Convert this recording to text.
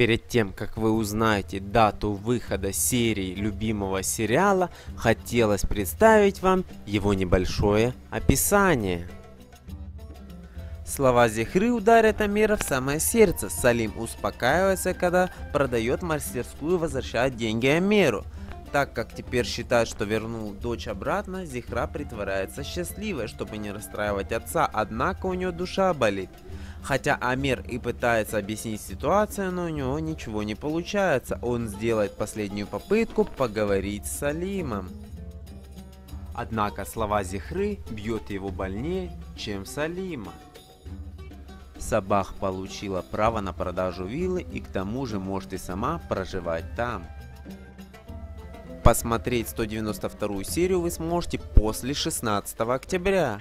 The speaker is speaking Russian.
Перед тем, как вы узнаете дату выхода серии любимого сериала, хотелось представить вам его небольшое описание. Слова Зихры ударят Амира в самое сердце. Салим успокаивается, когда продает мастерскую и возвращает деньги Амиру. Так как теперь считает, что вернул дочь обратно, Зихра притворяется счастливой, чтобы не расстраивать отца, однако у нее душа болит. Хотя Амир и пытается объяснить ситуацию, но у него ничего не получается. Он сделает последнюю попытку поговорить с Салимом. Однако слова Зихры бьет его больнее, чем Салима. Сабах получила право на продажу виллы и к тому же может и сама проживать там. Посмотреть 192 серию вы сможете после 16 октября.